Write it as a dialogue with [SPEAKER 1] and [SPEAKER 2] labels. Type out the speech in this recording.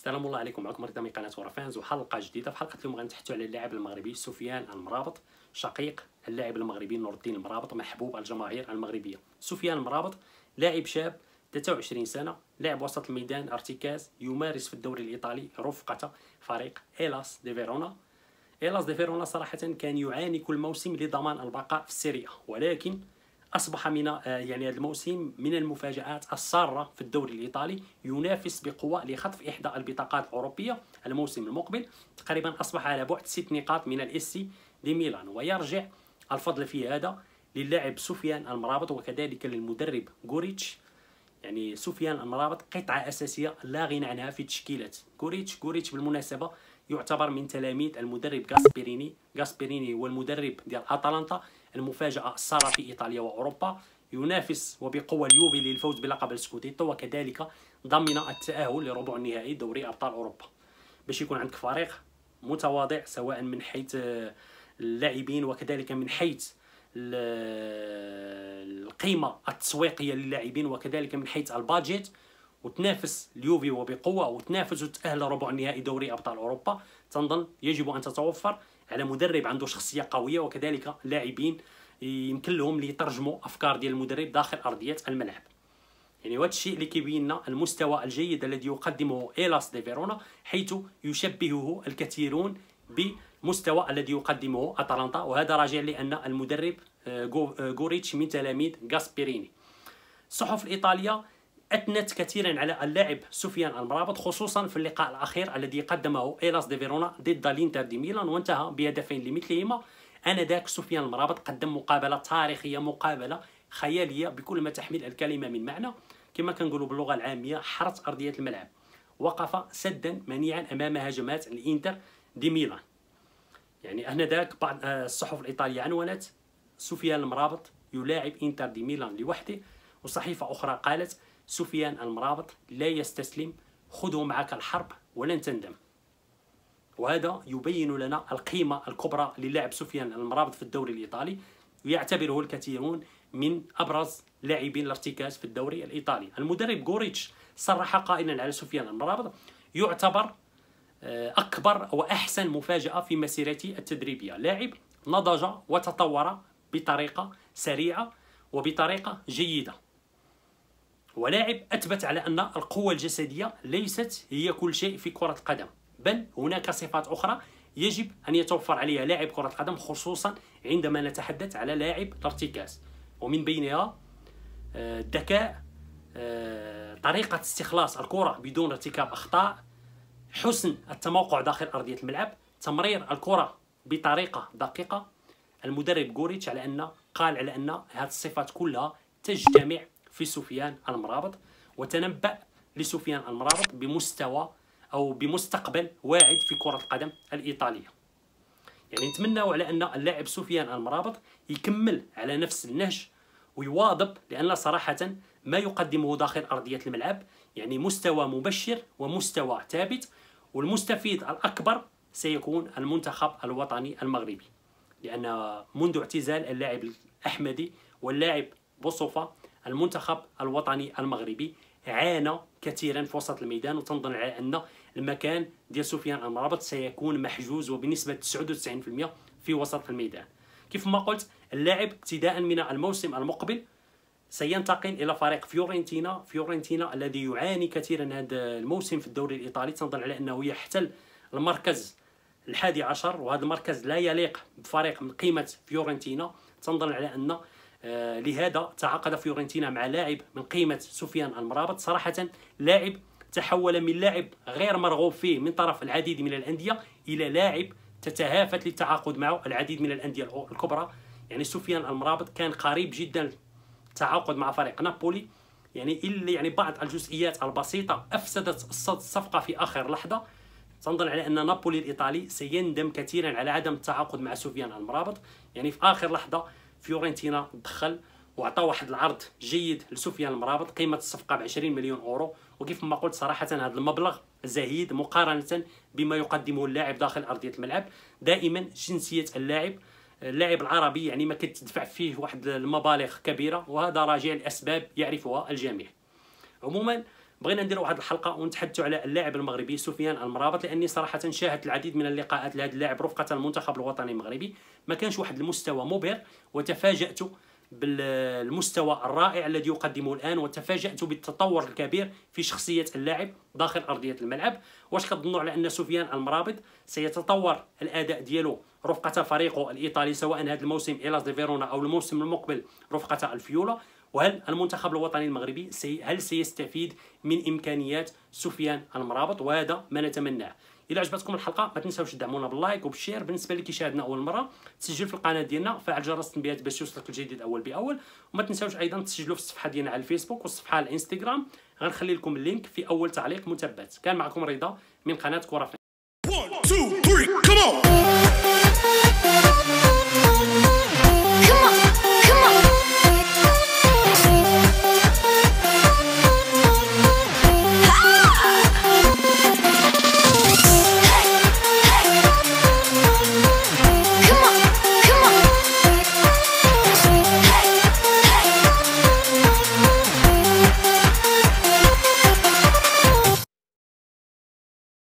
[SPEAKER 1] السلام الله عليكم. معكم رضا من قناة ورفانز وحلقة جديدة. في حلقة اليوم غنتحدثوا على اللاعب المغربي سفيان المرابط. شقيق اللاعب المغربي نور الدين المرابط محبوب الجماهير المغربية. سفيان المرابط لاعب شاب 23 سنة لاعب وسط الميدان ارتكاز يمارس في الدوري الإيطالي رفقة فريق هيلاس دي فيرونا. هيلاس دي فيرونا صراحة كان يعاني كل موسم لضمان البقاء في السيري آ ولكن أصبح من آه، يعني هذا الموسم من المفاجآت السارة في الدوري الإيطالي ينافس بقوة لخطف إحدى البطاقات الأوروبية الموسم المقبل. تقريبا أصبح على بعد ست نقاط من الآ سي دي ميلان ويرجع الفضل في هذا للاعب سفيان المرابط وكذلك للمدرب يوريتش. يعني سفيان المرابط قطعة أساسية لا غنى عنها في تشكيلة يوريتش. يوريتش بالمناسبة يعتبر من تلاميذ المدرب غاسبيريني غاسبيريني هو المدرب ديال اتلانتا المفاجأة السارة في إيطاليا وأوروبا. ينافس وبقوة اليوفي للفوز بلقب ال scudetto وكذلك ضمن التأهل لربع النهائي دوري أبطال أوروبا. باش يكون عندك فريق متواضع سواء من حيث اللاعبين وكذلك من حيث القيمة التسويقية للاعبين وكذلك من حيث البادجيت وتنافس اليوفي وبقوة وتنافس وتأهل ربع النهائي دوري أبطال أوروبا. تنظن يجب أن تتوفر على مدرب عنده شخصية قوية وكذلك لاعبين يمكن لهم ليترجموا أفكار ديال المدرب داخل أرضية الملعب. يعني هذا الشيء اللي كيبين لنا المستوى الجيد الذي يقدمه هيلاس دي فيرونا حيث يشبهه الكثيرون بمستوى الذي يقدمه أتلانتا. وهذا راجع لأن المدرب يوريتش من تلاميذ غاسبيريني الصحف الإيطالية أثنت كثيرا على اللاعب سفيان المرابط خصوصا في اللقاء الأخير الذي قدمه هيلاس دي فيرونا ضد الإنتر دي ميلان وانتهى بهدفين لمثلهما. آنذاك سفيان المرابط قدم مقابلة تاريخية مقابلة خيالية بكل ما تحمل الكلمة من معنى. كما كنقولوا باللغة العامية حرت أرضية الملعب. وقف سدا منيعا أمام هجمات الإنتر دي ميلان. يعني آنذاك بعض الصحف الإيطالية عنونت سفيان المرابط يلاعب إنتر دي ميلان لوحده. وصحيفة أخرى قالت سفيان المرابط لا يستسلم خذه معك الحرب ولن تندم. وهذا يبين لنا القيمة الكبرى للاعب سفيان المرابط في الدوري الإيطالي. ويعتبره الكثيرون من أبرز لاعبين الارتكاز في الدوري الإيطالي. المدرب غوريتش صرح قائلا على سفيان المرابط يعتبر آه، أكبر وأحسن مفاجأة في مسيرته التدريبية. لاعب نضج وتطور بطريقة سريعة وبطريقة جيدة. ولاعب أثبت على أن القوة الجسدية ليست هي كل شيء في كرة القدم بل هناك صفات أخرى يجب أن يتوفر عليها لاعب كرة القدم خصوصا عندما نتحدث على لاعب الارتكاز ومن بينها آه، الذكاء آه، طريقة استخلاص الكرة بدون ارتكاب أخطاء حسن التموقع داخل أرضية الملعب تمرير الكرة بطريقة دقيقة. المدرب غوريتش على أن قال على أن هذه الصفات كلها تجتمع في سفيان المرابط وتنبأ لسفيان المرابط بمستوى أو بمستقبل واعد في كرة القدم الإيطالية. يعني نتمنى على أن اللاعب سفيان المرابط يكمل على نفس النهج ويواظب لأن صراحة ما يقدمه داخل أرضية الملعب يعني مستوى مبشر ومستوى ثابت والمستفيد الأكبر سيكون المنتخب الوطني المغربي. لأن منذ اعتزال اللاعب الأحمدي واللاعب بوصوفا المنتخب الوطني المغربي عانى كثيرا في وسط الميدان وتنظن على أن المكان ديال سفيان المرابط سيكون محجوز وبنسبة 99% في وسط الميدان. كيف ما قلت اللاعب ابتداء من الموسم المقبل سينتقل إلى فريق فيورنتينا. فيورنتينا الذي يعاني كثيرا هذا الموسم في الدوري الإيطالي. تنظن على أنه يحتل المركز الحادي عشر وهذا المركز لا يليق بفريق من قيمة فيورنتينا. تنظن على أن لهذا تعاقد فيورنتينا مع لاعب من قيمة سفيان المرابط. صراحة لاعب تحول من لاعب غير مرغوب فيه من طرف العديد من الأندية إلى لاعب تتهافت للتعاقد معه العديد من الأندية الكبرى. يعني سفيان المرابط كان قريب جدا التعاقد مع فريق نابولي. يعني إلا يعني بعض الجزئيات البسيطة أفسدت الصفقة في آخر لحظة. تنظن على أن نابولي الإيطالي سيندم كثيرا على عدم التعاقد مع سفيان المرابط. يعني في آخر لحظة فيورنتينا دخل وعطى واحد العرض جيد لسفيان المرابط قيمة الصفقة ب 20 مليون أورو. وكيف ما قلت صراحة هذا المبلغ زهيد مقارنة بما يقدمه اللاعب داخل أرضية الملعب. دائما جنسية اللاعب اللاعب العربي يعني ما كتدفع فيه واحد المبالغ كبيرة وهذا راجع لأسباب يعرفها الجميع. عموما بغينا نديروا واحد الحلقة ونتحدثوا على اللاعب المغربي سفيان المرابط لأني صراحة شاهدت العديد من اللقاءات لهذا اللاعب رفقة المنتخب الوطني المغربي. ما كانش واحد المستوى مبهر وتفاجأت بالمستوى الرائع الذي يقدمه الآن وتفاجأت بالتطور الكبير في شخصية اللاعب داخل أرضية الملعب. واش كتظنوا على أن سفيان المرابط سيتطور الأداء ديالو رفقة فريقه الإيطالي سواء هذا الموسم هيلاس دي فيرونا أو الموسم المقبل رفقة الفيولا وهل المنتخب الوطني المغربي سي هل سيستفيد من إمكانيات سفيان المرابط؟ وهذا ما نتمناه. إلى عجبتكم الحلقة ما تنساوش تدعمونا بال like وبال share. بالنسبة اللي كيشاهدنا أول مرة تسجل في القناة ديالنا. فعل جرس التنبيهات باش يوصلك الجديد أول بأول. وما تنساوش أيضا تسجلوا في الصفحة ديالنا على الفيسبوك والصفحة على الإنستغرام. غنخلي لكم ال link في أول تعليق مثبت. كان معكم رضا من قناة كرة